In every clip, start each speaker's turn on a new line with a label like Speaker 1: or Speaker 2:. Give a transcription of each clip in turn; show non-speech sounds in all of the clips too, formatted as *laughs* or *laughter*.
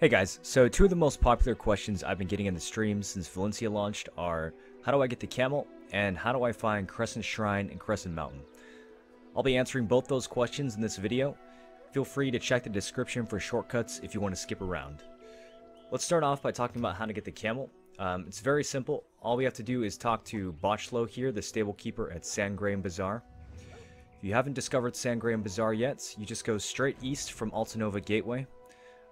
Speaker 1: Hey guys, so two of the most popular questions I've been getting in the stream since Valencia launched are how do I get the camel and how do I find Crescent Shrine and Crescent Mountain? I'll be answering both those questions in this video. Feel free to check the description for shortcuts if you want to skip around. Let's start off by talking about how to get the camel. Um, it's very simple. All we have to do is talk to Botchlo here, the stable keeper at Sand Grain Bazaar. If you haven't discovered Sand Grain Bazaar yet, you just go straight east from Altinova Gateway.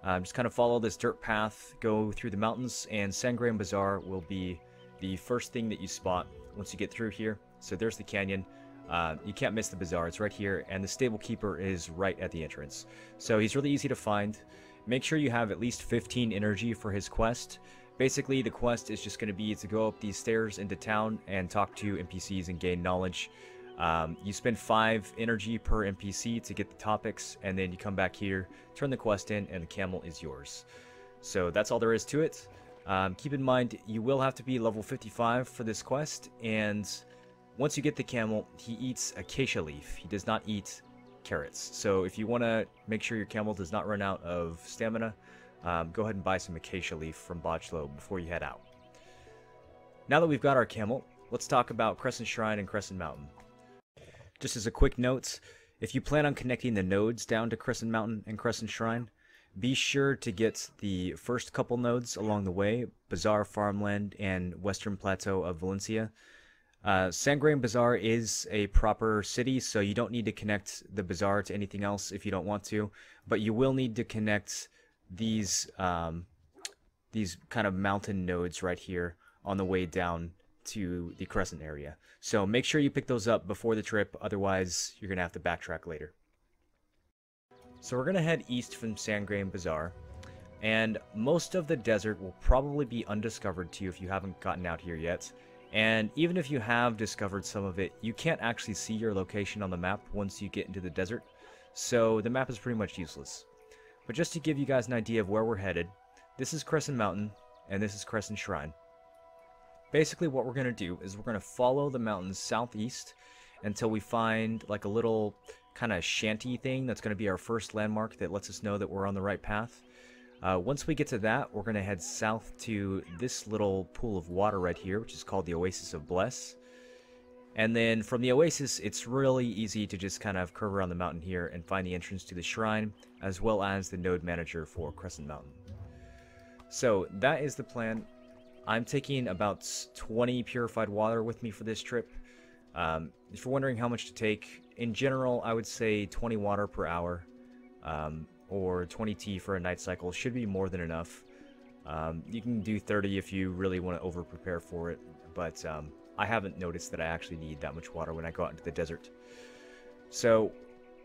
Speaker 1: Um, just kind of follow this dirt path, go through the mountains, and Sand Grain Bazaar will be the first thing that you spot once you get through here. So there's the canyon. Uh, you can't miss the bazaar, it's right here, and the stable keeper is right at the entrance. So he's really easy to find. Make sure you have at least 15 energy for his quest. Basically, the quest is just going to be to go up these stairs into town and talk to NPCs and gain knowledge. Um, you spend 5 energy per NPC to get the topics, and then you come back here, turn the quest in, and the camel is yours. So that's all there is to it. Um, keep in mind, you will have to be level 55 for this quest, and once you get the camel, he eats acacia leaf. He does not eat carrots. So if you want to make sure your camel does not run out of stamina, um, go ahead and buy some acacia leaf from Botchlo before you head out. Now that we've got our camel, let's talk about Crescent Shrine and Crescent Mountain. Just as a quick note, if you plan on connecting the nodes down to Crescent Mountain and Crescent Shrine, be sure to get the first couple nodes along the way, Bazaar Farmland and Western Plateau of Valencia. Uh, Sand Grain Bazaar is a proper city, so you don't need to connect the bazaar to anything else if you don't want to, but you will need to connect these um, these kind of mountain nodes right here on the way down to the Crescent area. So make sure you pick those up before the trip, otherwise you're going to have to backtrack later. So we're going to head east from Sand Grain Bazaar, and most of the desert will probably be undiscovered to you if you haven't gotten out here yet. And even if you have discovered some of it, you can't actually see your location on the map once you get into the desert, so the map is pretty much useless. But just to give you guys an idea of where we're headed, this is Crescent Mountain, and this is Crescent Shrine. Basically what we're going to do is we're going to follow the mountains southeast until we find like a little kind of shanty thing that's going to be our first landmark that lets us know that we're on the right path. Uh, once we get to that, we're going to head south to this little pool of water right here, which is called the Oasis of Bless. And then from the Oasis, it's really easy to just kind of curve around the mountain here and find the entrance to the shrine, as well as the node manager for Crescent Mountain. So that is the plan. I'm taking about 20 purified water with me for this trip. Um, if you're wondering how much to take, in general, I would say 20 water per hour um, or 20 T for a night cycle should be more than enough. Um, you can do 30 if you really want to over prepare for it, but um, I haven't noticed that I actually need that much water when I go out into the desert. So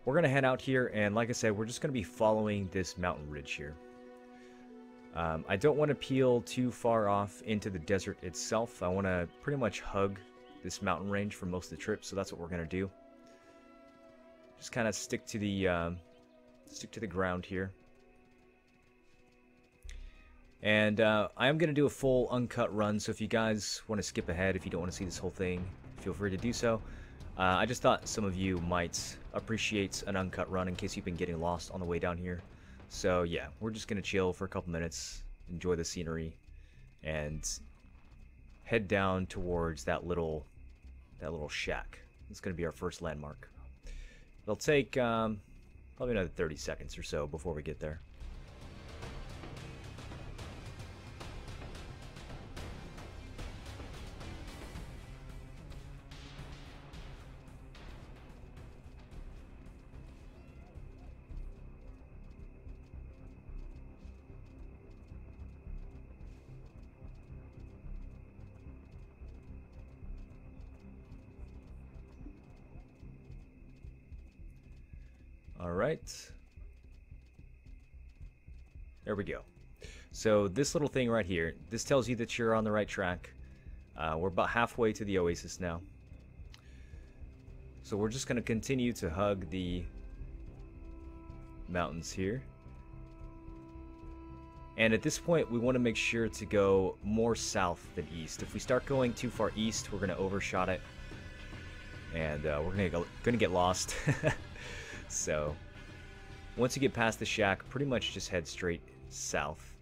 Speaker 1: we're going to head out here, and like I said, we're just going to be following this mountain ridge here. Um, I don't want to peel too far off into the desert itself. I want to pretty much hug this mountain range for most of the trip, so that's what we're going to do. Just kind of stick to the um, stick to the ground here. And uh, I am going to do a full uncut run, so if you guys want to skip ahead, if you don't want to see this whole thing, feel free to do so. Uh, I just thought some of you might appreciate an uncut run in case you've been getting lost on the way down here. So yeah, we're just gonna chill for a couple minutes, enjoy the scenery, and head down towards that little that little shack. It's gonna be our first landmark. It'll take um, probably another 30 seconds or so before we get there. Alright. There we go. So this little thing right here, this tells you that you're on the right track. Uh, we're about halfway to the oasis now. So we're just going to continue to hug the mountains here. And at this point, we want to make sure to go more south than east. If we start going too far east, we're going to overshot it. And uh, we're going to get lost. *laughs* So, once you get past the shack, pretty much just head straight south.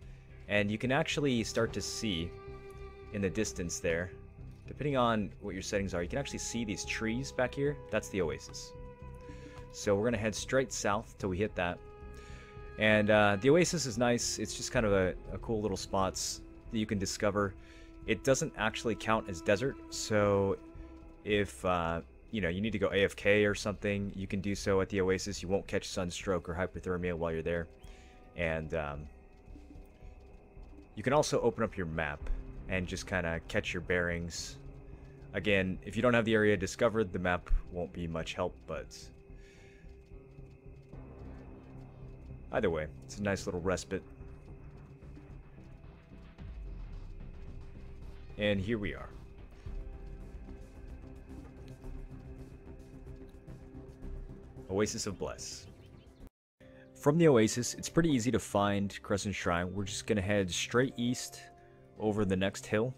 Speaker 1: And you can actually start to see in the distance there, depending on what your settings are, you can actually see these trees back here. That's the oasis. So we're going to head straight south till we hit that. And uh, the oasis is nice. It's just kind of a, a cool little spots that you can discover. It doesn't actually count as desert, so if uh, you know you need to go AFK or something, you can do so at the oasis. You won't catch sunstroke or hypothermia while you're there, and um, you can also open up your map and just kind of catch your bearings. Again, if you don't have the area discovered, the map won't be much help, but either way, it's a nice little respite. And here we are. Oasis of Bless. From the Oasis, it's pretty easy to find Crescent Shrine. We're just going to head straight east over the next hill.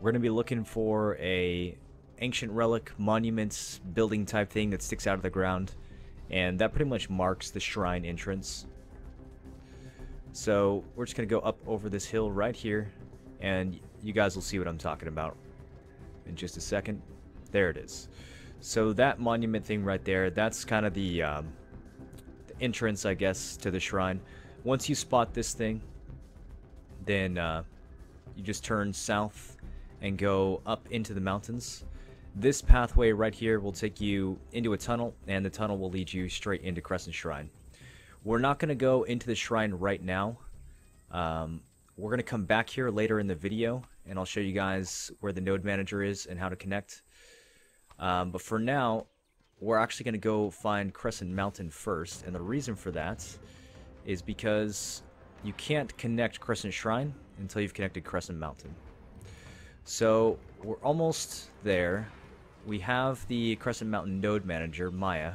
Speaker 1: We're going to be looking for a ancient relic, monuments, building type thing that sticks out of the ground. And that pretty much marks the shrine entrance. So we're just going to go up over this hill right here. And you guys will see what I'm talking about in just a second. There it is. So that monument thing right there, that's kind of the, um, the, entrance, I guess, to the shrine. Once you spot this thing, then uh, you just turn south and go up into the mountains. This pathway right here will take you into a tunnel, and the tunnel will lead you straight into Crescent Shrine. We're not going to go into the shrine right now. Um, we're going to come back here later in the video and I'll show you guys where the node manager is and how to connect. Um, but for now, we're actually going to go find Crescent Mountain first, and the reason for that is because you can't connect Crescent Shrine until you've connected Crescent Mountain. So we're almost there. We have the Crescent Mountain node manager, Maya,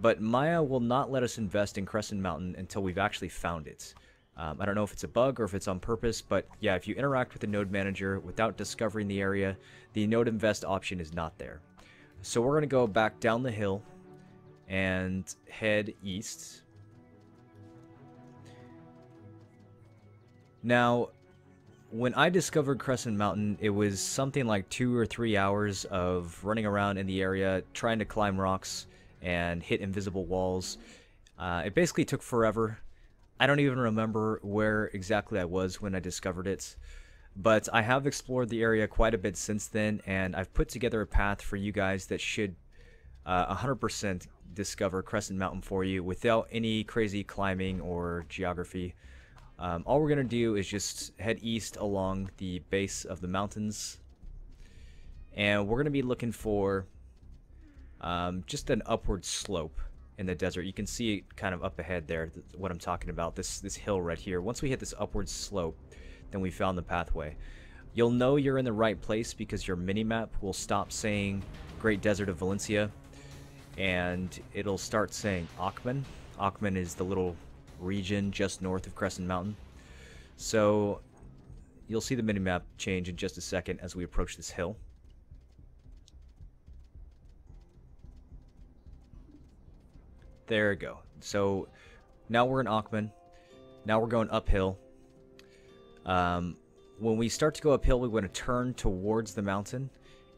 Speaker 1: but Maya will not let us invest in Crescent Mountain until we've actually found it. Um, I don't know if it's a bug or if it's on purpose, but yeah, if you interact with the node manager without discovering the area, the node invest option is not there. So we're going to go back down the hill and head east. Now, when I discovered Crescent Mountain, it was something like two or three hours of running around in the area, trying to climb rocks and hit invisible walls. Uh, it basically took forever I don't even remember where exactly I was when I discovered it, but I have explored the area quite a bit since then, and I've put together a path for you guys that should uh, 100% discover Crescent Mountain for you without any crazy climbing or geography. Um, all we're going to do is just head east along the base of the mountains, and we're going to be looking for um, just an upward slope in the desert. You can see it kind of up ahead there, what I'm talking about, this, this hill right here. Once we hit this upward slope, then we found the pathway. You'll know you're in the right place because your minimap will stop saying Great Desert of Valencia, and it'll start saying Aakman. Aakman is the little region just north of Crescent Mountain. So you'll see the minimap change in just a second as we approach this hill. There we go. So now we're in Aakman. Now we're going uphill. Um, when we start to go uphill, we want to turn towards the mountain.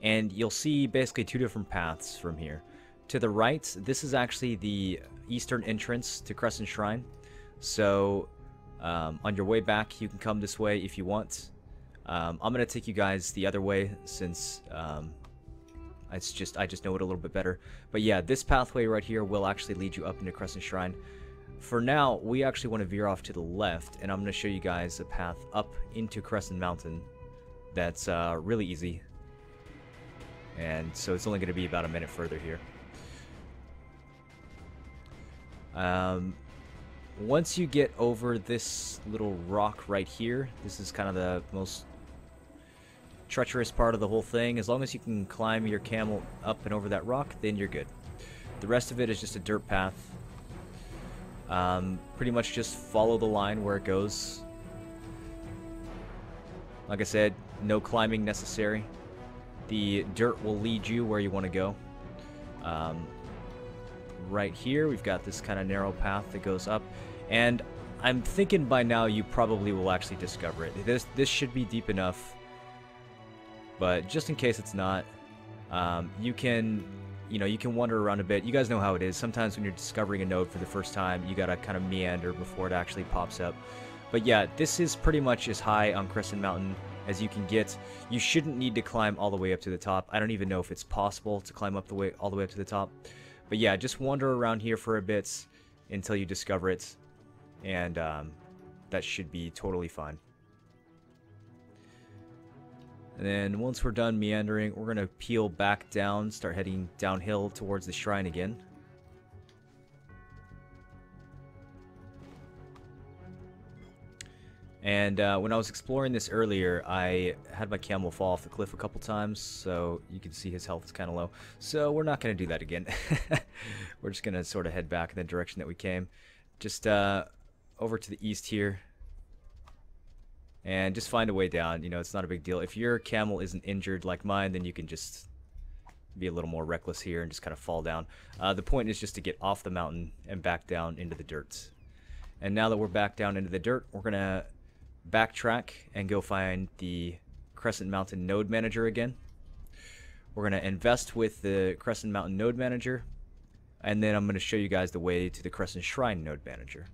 Speaker 1: And you'll see basically two different paths from here. To the right, this is actually the eastern entrance to Crescent Shrine. So um, on your way back, you can come this way if you want. Um, I'm going to take you guys the other way since um, it's just I just know it a little bit better. But yeah, this pathway right here will actually lead you up into Crescent Shrine. For now, we actually want to veer off to the left, and I'm going to show you guys a path up into Crescent Mountain that's uh, really easy. And so it's only going to be about a minute further here. Um, once you get over this little rock right here, this is kind of the most treacherous part of the whole thing. As long as you can climb your camel up and over that rock, then you're good. The rest of it is just a dirt path. Um, pretty much just follow the line where it goes. Like I said, no climbing necessary. The dirt will lead you where you want to go. Um, right here, we've got this kind of narrow path that goes up. And I'm thinking by now you probably will actually discover it. This this should be deep enough, but just in case it's not, um, you can, you know, you can wander around a bit. You guys know how it is. Sometimes when you're discovering a node for the first time, you gotta kind of meander before it actually pops up. But yeah, this is pretty much as high on Crescent Mountain as you can get. You shouldn't need to climb all the way up to the top. I don't even know if it's possible to climb up the way all the way up to the top. But yeah, just wander around here for a bit until you discover it, and um, that should be totally fine. And then once we're done meandering, we're going to peel back down, start heading downhill towards the shrine again. And uh, when I was exploring this earlier, I had my camel fall off the cliff a couple times, so you can see his health is kind of low. So we're not going to do that again. *laughs* we're just going to sort of head back in the direction that we came. Just uh, over to the east here. And just find a way down. You know, it's not a big deal. If your camel isn't injured like mine, then you can just be a little more reckless here and just kind of fall down. Uh, the point is just to get off the mountain and back down into the dirt. And now that we're back down into the dirt, we're going to backtrack and go find the Crescent Mountain Node Manager again. We're going to invest with the Crescent Mountain Node Manager, and then I'm going to show you guys the way to the Crescent Shrine Node Manager.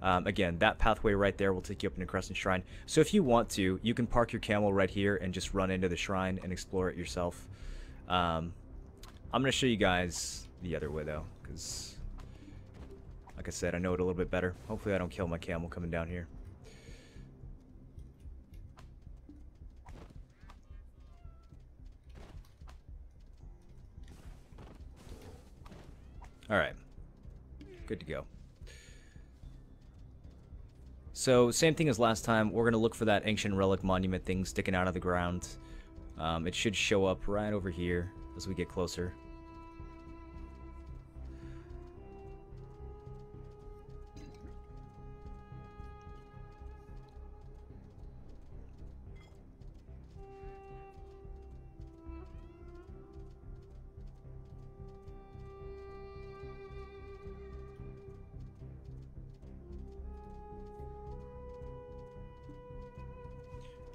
Speaker 1: Um, again, that pathway right there will take you up into Crescent Shrine. So if you want to, you can park your camel right here and just run into the shrine and explore it yourself. Um, I'm going to show you guys the other way though, because like I said, I know it a little bit better. Hopefully I don't kill my camel coming down here. Alright. Good to go. So, same thing as last time. We're going to look for that ancient relic monument thing sticking out of the ground. Um, it should show up right over here as we get closer.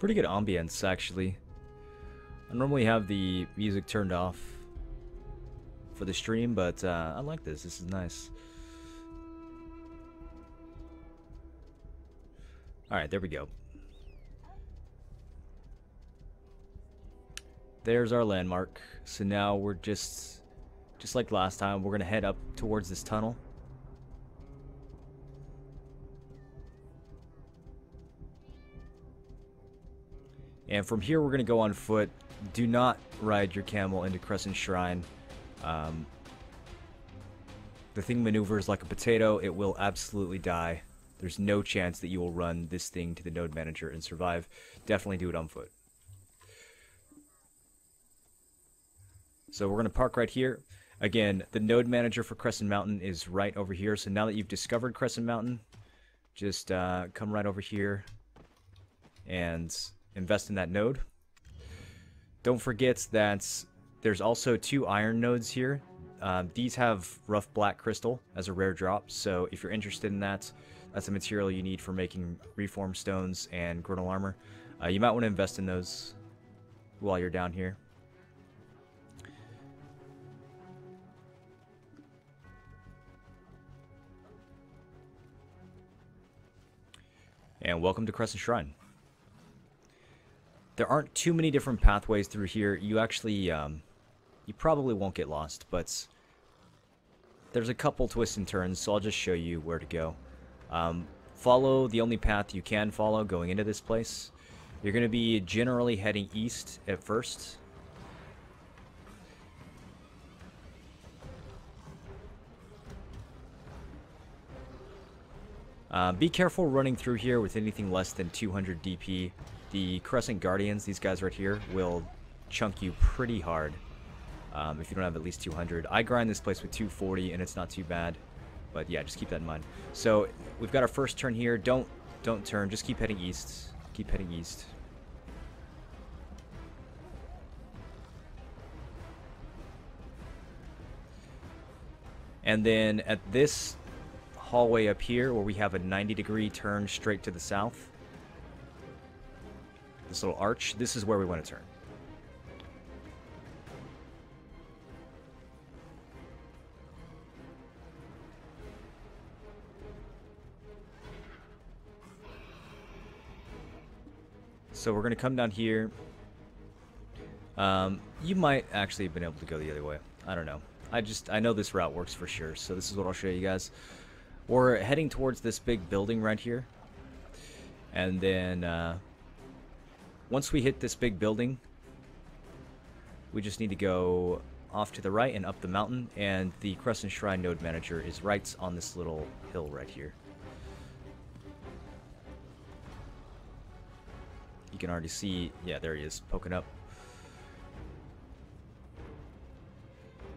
Speaker 1: Pretty good ambience, actually. I normally have the music turned off for the stream, but uh, I like this. This is nice. Alright, there we go. There's our landmark. So now we're just, just like last time, we're going to head up towards this tunnel. And from here, we're going to go on foot. Do not ride your camel into Crescent Shrine. Um, the thing maneuvers like a potato. It will absolutely die. There's no chance that you will run this thing to the node manager and survive. Definitely do it on foot. So we're going to park right here. Again, the node manager for Crescent Mountain is right over here. So now that you've discovered Crescent Mountain, just uh, come right over here and invest in that node. Don't forget that there's also two iron nodes here. Um, these have rough black crystal as a rare drop, so if you're interested in that, that's a material you need for making reform stones and Grunil armor. Uh, you might want to invest in those while you're down here. And welcome to Crescent Shrine there aren't too many different pathways through here. You actually, um, you probably won't get lost, but there's a couple twists and turns, so I'll just show you where to go. Um, follow the only path you can follow going into this place. You're going to be generally heading east at first. Uh, be careful running through here with anything less than 200 DP. The Crescent Guardians, these guys right here, will chunk you pretty hard um, if you don't have at least 200. I grind this place with 240 and it's not too bad. But yeah, just keep that in mind. So we've got our first turn here. Don't don't turn. Just keep heading east. Keep heading east. And then at this hallway up here where we have a 90 degree turn straight to the south. This little arch, this is where we want to turn. So we're going to come down here. Um, you might actually have been able to go the other way. I don't know. I just, I know this route works for sure, so this is what I'll show you guys. We're heading towards this big building right here. And then, uh, once we hit this big building, we just need to go off to the right and up the mountain, and the Crescent Shrine Node Manager is right on this little hill right here. You can already see, yeah, there he is, poking up.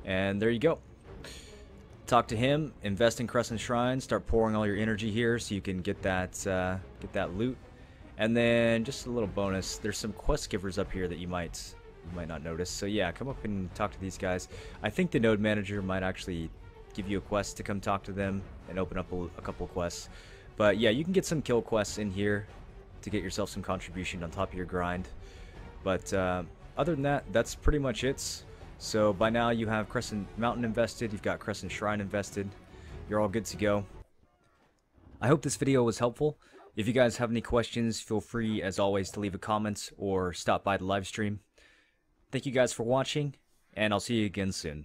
Speaker 1: And there you go. Talk to him, invest in Crescent Shrine, start pouring all your energy here so you can get that uh, get that loot. And then just a little bonus, there's some quest givers up here that you might you might not notice. So yeah, come up and talk to these guys. I think the node manager might actually give you a quest to come talk to them and open up a, a couple quests. But yeah, you can get some kill quests in here to get yourself some contribution on top of your grind. But uh, other than that, that's pretty much it. So by now you have Crescent Mountain invested, you've got Crescent Shrine invested, you're all good to go. I hope this video was helpful. If you guys have any questions, feel free as always to leave a comment or stop by the live stream. Thank you guys for watching, and I'll see you again soon.